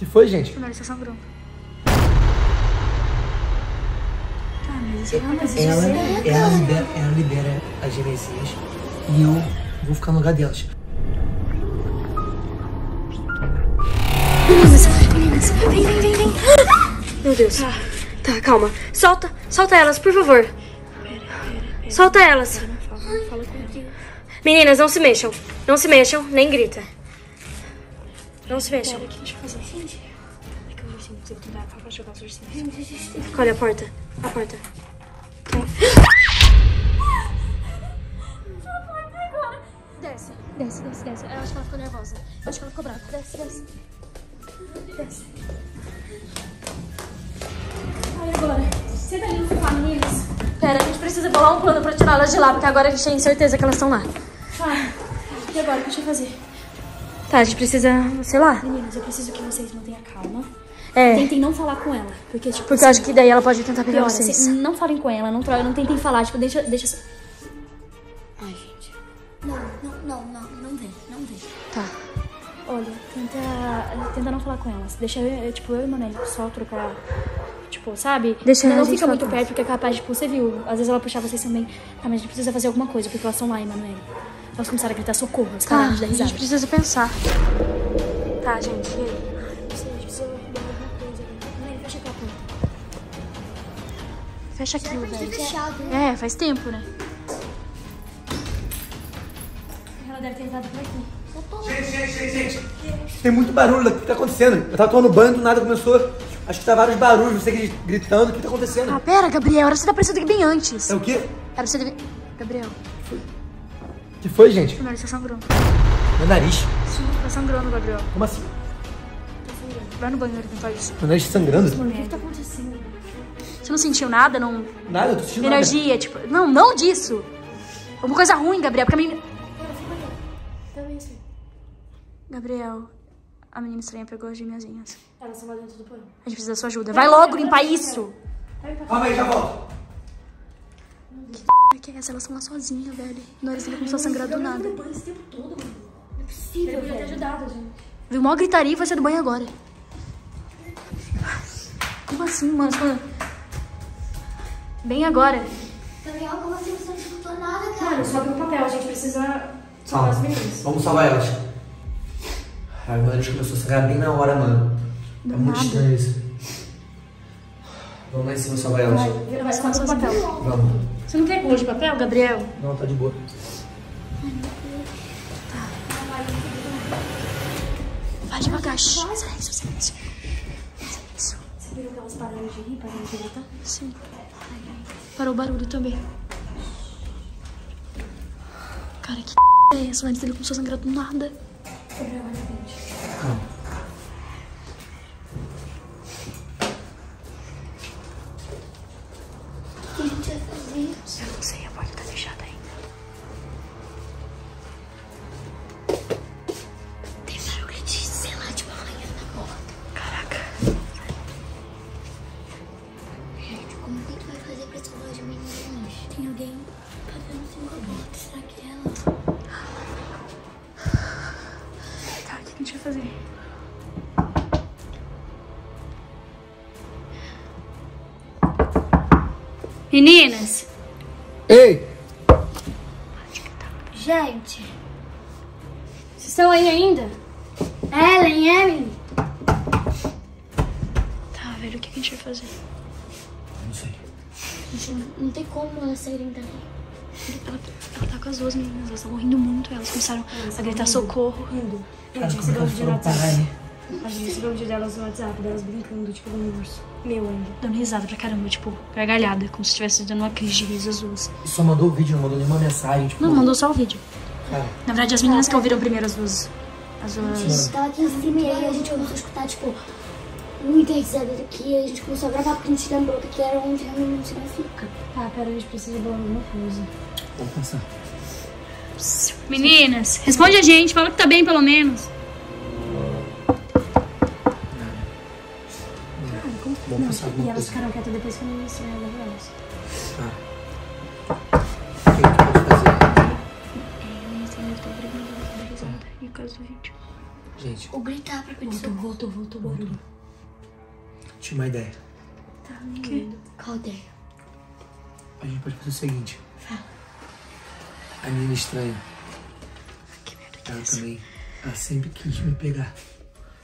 que foi, gente? Meu nariz tá sangrando. Tá, mas isso é uma coisa Ela, de ela, libera, ela libera as genesias e eu vou ficar no lugar delas. Meninas, meninas, vem, vem, vem, vem. Meu Deus. Tá. Tá, calma. Solta, solta elas, por favor. Solta elas. Meninas, não se mexam. Não se mexam, nem grita. Não se mexam. O que a gente vai fazer? Gente, é que eu ursinho, tentar falar pra jogar os ursinhos. Olha a porta. A porta. Desce, desce, desce, desce. Eu acho que ela ficou nervosa. Eu acho que ela ficou brava. Desce, desce. Desce. Ai, agora. Senta ali no sofá, meninas. Pera, a gente precisa bolar um plano pra tirar elas de lá, porque agora a gente tem certeza que elas estão lá. Tá. E agora, o que a gente vai fazer? Tá, a gente precisa, sei lá. Meninas, eu preciso que vocês mantenham a calma. É, Tentem não falar com ela. Porque, tipo, porque eu acho que daí ela pode tentar pegar pior, vocês. assim, não falem com ela, não, não tentem falar, tipo, deixa. deixa... Ai, gente. Não, não, não, não, não vem, não vem. Tá. Olha, tenta, tenta não falar com elas. Deixa eu, eu, tipo, eu e o só trocar. Tipo, sabe? Deixa não a gente fica muito perto, porque é capaz, tipo, você viu. Às vezes ela puxar vocês também. Tá, mas a gente precisa fazer alguma coisa, porque elas estão lá, Emanuele. Elas começaram a gritar socorro, elas Tá, pararam de dar a risada. gente precisa pensar. Tá, gente, e aí? A fecha aquela porta. Fecha aquilo, velho. Fechado, né? É, faz tempo, né? Ela deve ter entrado por aqui. Gente, gente, gente, gente. Tem muito barulho aqui. O que tá acontecendo? Eu tava tomando banho, do nada começou. Acho que tá vários barulhos, você gri- gritando. O que tá acontecendo? Ah, pera, Gabriel, era você ter aparecido aqui bem antes. É o quê? Era você. Gabriel, que foi, gente? meu nariz tá sangrando. Meu nariz. Sim, tá sangrando, Gabriel. Como assim? Vai no banheiro tentar isso. Meu nariz sangrando? O que tá acontecendo? Você não sentiu nada? Não... Nada, eu tô sentindo nada. Energia, tipo... Não, não disso. Alguma coisa ruim, Gabriel, porque a menina... Tá. Gabriel, a menina estranha pegou as gêmeazinhas. Elas estão lá dentro do pano. A gente precisa da sua ajuda. Vai logo limpar isso. Calma aí, já volto. O que é essa? Elas estão lá sozinhas, velho. O dele começou a sangrar do nada. Esse tempo todo, mano. Não é possível, Ele podia ter ajudado a gente. Viu mó gritaria e foi sair do banho agora. Como assim, mano? Você- Bem agora. Gabriel, como assim você não escutou nada, cara? Mano, sobe no papel, a gente precisa salvar as meninas. Vamos salvar elas. Ai, meu nariz começou a sangrar bem na hora, mano. É muito nada. estranho isso. Vamos lá em cima salvar elas. Vai, vai, sobe no papel. Vamos. Você não quer rolo de papel, Gabriel? Não, tá de boa. Vai devagar. Silêncio, silêncio. Silêncio. Você viu que elas pararam de rir, pararam de gritar? Sim. Parou o barulho também. Cara, que é essa? O nariz dele começou a sangrar do nada. Gabriel, vai na frente. Calma. A gente vai fazer? Meninas! Ei! Gente, Vocês estão aí ainda? Ellen, Ellen. Tá, velho, o que a gente vai fazer? Não sei. Gente, não, não tem como elas saírem dali. Ela, ela tá com as duas meninas, elas estavam rindo muito, elas começaram a gritar socorro. Rindo. A Cara, gente como recebeu um que vídeo elas no WhatsApp. A gente recebeu um vídeo delas no WhatsApp, delas brincando, tipo, no urso. Meu ainda. Dando risada pra caramba, tipo, gargalhada, como se estivesse dando uma crise de riso as duas. E só mandou o vídeo, não mandou nenhuma mensagem. Tipo, Não, mandou só o vídeo. Cara, Na verdade, as meninas que ouviram primeiro as duas. As A duas. gente tava aqui em cima e a gente começou a escutar, tipo, muita risada daqui. E a gente começou a gravar porque a gente lembrou que era onde realmente não fica. Tá, pera, a gente precisa de alguma coisa. vamos pensar. Meninas, responde a gente, fala que tá bem pelo menos. Vamos pensar E elas coisa. ficaram quietas depois que eu não ensinei levou elas. Tá. O que gente pode fazer? É, eu não sei, eu tô brigando, eu tô risada. E causa do vídeo. Gente, O gritar pra pedir Voltou, voltou, voltou o barulho. tinha uma ideia. Qual ideia? A gente pode fazer o seguinte. A menina estranha. Ela também. Ela sempre quis me pegar.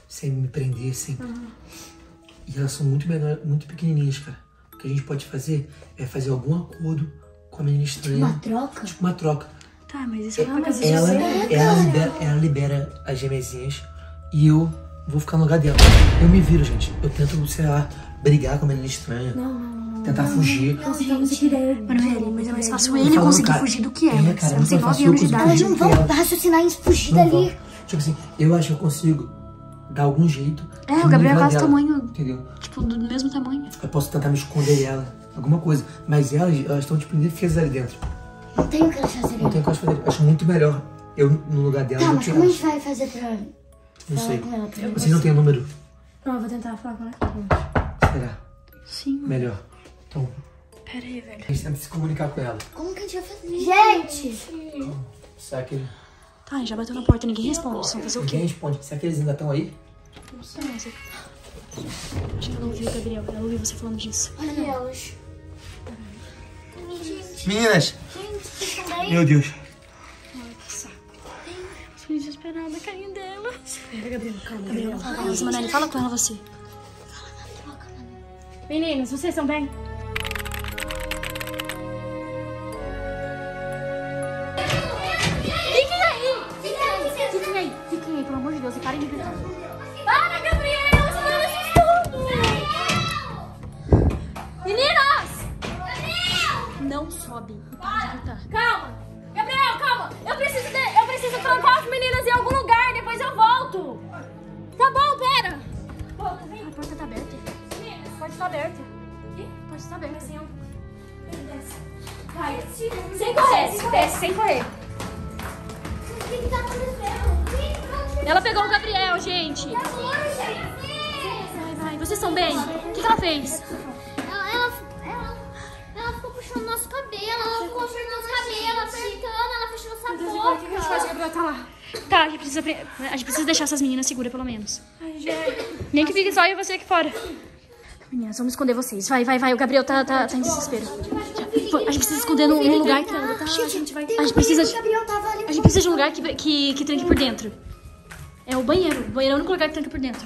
Sem me prender, sempre. E elas são muito menor, muito pequenininhas, cara. O que a gente pode fazer é fazer algum acordo com a menina estranha. Uma troca? Tipo uma troca. Tá, mas isso é casa de Ela, ela, libera, ela libera as gemezinhas e eu vou ficar no lugar dela. Eu me viro, gente. Eu tento, sei lá, brigar com a menina estranha. Tentar fugir. Mano, velho, mas é mais fácil Eu ele conseguir cara, fugir do que é, ela. cara, Ela tem muito 9 fácil anos de eu idade. Elas conseguir. não vão raciocinar em fugir Não dali. Tipo assim, eu acho que eu consigo dar algum jeito. É, o Gabriel é quase dela, tamanho- Entendeu? Tipo, do mesmo tamanho. Eu posso tentar me esconder dela, alguma coisa. Mas elas, elas estão, tipo, indefesas ali dentro. Não tem o que elas fazerem. Não tem o que elas fazer. Eu acho muito melhor eu no lugar dela Tá, do mas que como a gente vai fazer pra Não sei. ela? Vocês não têm o número? Não, eu vou tentar falar com ela. Será? Sim. Melhor. Então, Pera aí, velho. a gente tenta se comunicar com ela. Como que a gente vai fazer? Gente! Será que Tá, já bateu na porta, ninguém responde. Vocês vão fazer o ninguém quê? responde? Será que eles ainda estão aí? Não, mas eu- Acho que ela ouviu, Gabriel. Ela ouviu você falando disso. Olha elas. Meninas! Gente, vocês estão bem? Meu Deus. Fui desesperada, caindo dela. Pera, Gabriel, calma. Gabriel, fala com ela. Manelli, fala com ela você. Meninas, vocês estão bem? Pelo amor de Deus, e parem de gritar. Para, Gabriel! Você tá assustando! Meninas! Não sobe para. Calma! Gabriel, calma! Eu preciso, de... eu preciso trancar as meninas em algum lugar, depois eu volto! Tá bom, pera! Volta, vem. A porta tá aberta. Meninas, pode estar aberta. A porta tá aberta. Vai. Sem correr, desce, sem correr. Ela pegou o Gabriel, gente. Tá Vai, vai. Vocês estão bem? O que, que ela fez? Ela, ela, ela, ela ficou puxando nosso cabelo, ela ficou puxando nosso cabelo, apertando, ela fechou nossa boca. O que a gente faz? Gabriel tá lá. Tá, a gente precisa, pre- a gente precisa deixar essas meninas seguras, pelo menos. Nem que fique só eu e você aqui fora. Meninas, vamos esconder vocês. Vai, vai, vai. O Gabriel tá, tá, tá em desespero. A gente precisa esconder num, lugar que... Tá, a gente vai... A gente precisa... A gente precisa de um lugar que, que, que tranque por dentro. É o banheiro. O banheiro é o único lugar que tranca por dentro.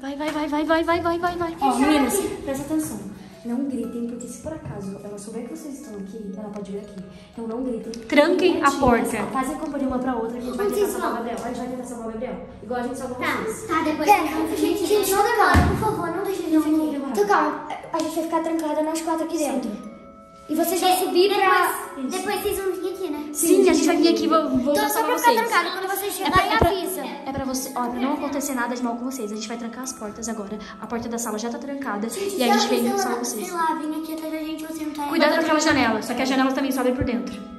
Vai, vai, vai, vai, vai, vai, vai, vai, vai. Ó, meninas, presta atenção. Não gritem, porque se por acaso ela souber que vocês estão aqui, ela pode vir aqui. Então não gritem. Tranquem a porta. Fazem companhia uma pra outra que a gente vai tentar salvar o. Gabriel. A gente vai tentar salvar o Gabriel. Igual a gente salvou Tá, vocês. tá, depois. Pera, gente, gente, não demora, por favor, não deixa gente aqui. Então calma, a gente vai ficar trancada nós quatro aqui dentro. E vocês vão subir pra... Depois vocês vão né? Sim, a gente vai vir aqui e vou, vou Então só pra ficar vocês. trancada, quando vocês É pra, chegarem, é, pra, avisa. é pra você, ó, pra não acontecer nada de mal com vocês. A gente vai trancar as portas agora. A porta da sala já tá trancada. e aí a gente vem lá, salvar vocês. Sei lá, vem aqui atrás da gente, você não tá... Cuidado com aquela janela, só que as janelas também sobem por dentro.